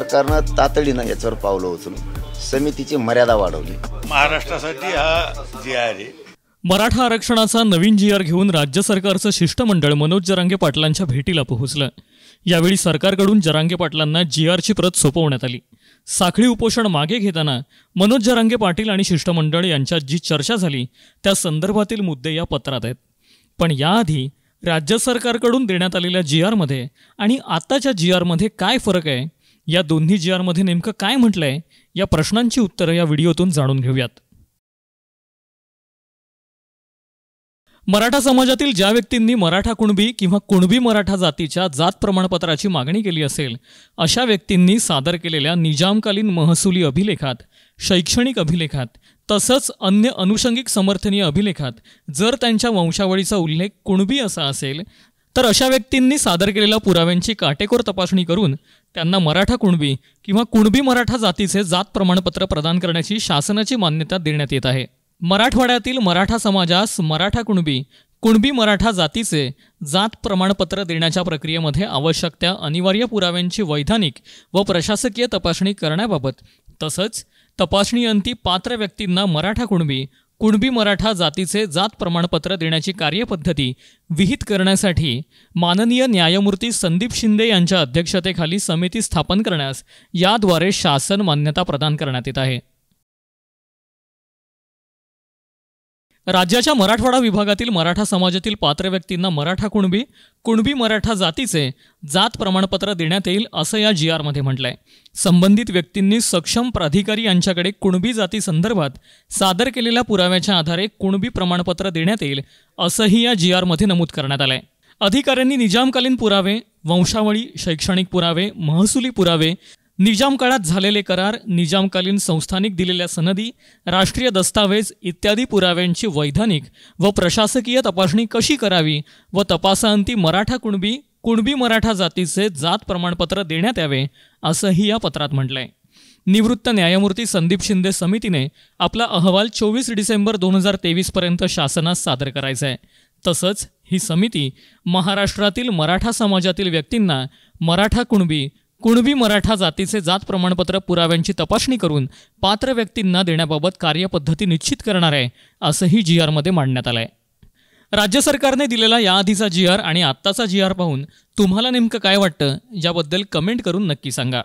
सरकारनं तातडीनं याच्यावर पावलं उचलून समितीची मर्यादा वाढवली. महाराष्ट्रासाठी हा जे आहे. मराठा आरक्षणाचा नवीन जी आर घेऊन राज्य सरकारचं शिष्टमंडळ मनोज जरांगे पाटलांच्या भेटीला पोहोचलं. यावेळी सरकारकडून जरांगे पाटलांना जी आरची प्रत सोपवण्यात आली. साखळी उपोषण मागे घेताना मनोज जरांगे पाटील आणि शिष्टमंडळ यांच्यात जी चर्चा झाली त्या संदर्भातील मुद्दे या पत्रात आहेत. पण याआधी राज्य सरकारकडून देण्यात आलेल्या जी आरमध्ये आणि आताच्या जी आरमध्ये काय फरक आहे या दोन्ही जी आरमध्ये नेमकं काय म्हटलंय? या प्रश्नांची उत्तरं या व्हिडिओतून जाणून घेऊयात. मराठा समाजातील ज्या व्यक्तींनी मराठा कुणबी किंवा कुणबी मराठा जातीच्या जात प्रमाणपत्राची मागणी केली असेल अशा व्यक्तींनी सादर केलेल्या निजामकालीन महसुली अभिलेखात शैक्षणिक अभिलेखात तसंच अन्य अनुषंगिक समर्थनीय अभिलेखात जर त्यांच्या वंशावळीचा उल्लेख कुणबी असा असेल तर अशा व्यक्तींनी सादर केलेल्या पुराव्यांची काटेकोर तपासणी करून त्यांना मराठा कुणबी किंवा कुणबी मराठा जातीचे जात प्रमाणपत्र प्रदान करण्याची शासनाची मान्यता देण्यात येत आहे. मराठवाड्यातील मराठा समाजास मराठा कुणबी कुणबी मराठा जातीचे जात प्रमाणपत्र देण्याच्या प्रक्रियेमध्ये आवश्यक त्या अनिवार्य पुराव्यांची वैधानिक व प्रशासकीय तपासणी करण्याबाबत तसंच तपासणीअंती पात्र व्यक्तींना मराठा कुणबी कुणबी मराठा जातीचे जात प्रमाणपत्र देण्याची कार्यपद्धती विहित करण्यासाठी माननीय न्यायमूर्ती संदीप शिंदे यांच्या अध्यक्षतेखाली समिती स्थापन करण्यास याद्वारे शासन मान्यता प्रदान करण्यात येत आहे. राज्याच्या मराठवाडा विभागातील मराठा समाजातील पात्र व्यक्तींना मराठा कुणबी कुणबी मराठा जातीचे जात प्रमाणपत्र देण्यात येईल असं या जी आरमध्ये म्हटलंय. संबंधित व्यक्तींनी सक्षम प्राधिकारी यांच्याकडे कुणबी जाती संदर्भात सादर केलेल्या पुराव्याच्या आधारे कुणबी प्रमाणपत्र देण्यात येईल असंही या जी आरमध्ये नमूद करण्यात आलंय. अधिकाऱ्यांनी निजामकालीन पुरावे वंशावळी शैक्षणिक पुरावे महसुली पुरावे निजाम काळात झालेले करार निजामकालीन संस्थानिक दिलेल्या सनदी राष्ट्रीय दस्तावेज इत्यादी पुराव्यांची वैधानिक व प्रशासकीय तपासणी कशी करावी व तपासाअंती मराठा कुणबी कुणबी मराठा जातीचे जात प्रमाणपत्र देण्यात यावे असंही या पत्रात म्हटलंय. निवृत्त न्यायमूर्ती संदीप शिंदे समितीने आपला अहवाल चोवीस डिसेंबर दोन हजार तेवीसपर्यंत शासनास सादर करायचा आहे तसंच ही समिती महाराष्ट्रातील मराठा समाजातील व्यक्तींना मराठा कुणबी कुणबी मराठा जातीचे जात प्रमाणपत्र पुराव्यांची तपासणी करून पात्र व्यक्तींना देण्याबाबत कार्यपद्धती निश्चित करणार आहे असंही जी आरमध्ये मांडण्यात आलं आहे राज्य सरकारने दिलेला याआधीचा जी आर आणि आत्ताचा जी आर पाहून तुम्हाला नेमकं काय वाटतं याबद्दल कमेंट करून नक्की सांगा.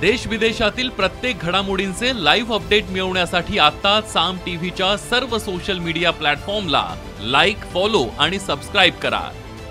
देश विदेशातील प्रत्येक घडामोडींचे लाईव्ह अपडेट मिळवण्यासाठी आता साम टीव्हीच्या सर्व सोशल मीडिया प्लॅटफॉर्मला लाईक फॉलो आणि सबस्क्राईब करा.